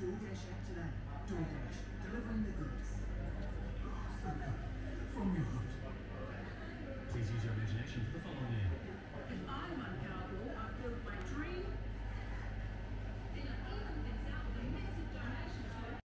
DoorDash app today. DoorDash, delivering the goods. From your heart. Please use your imagination for the following.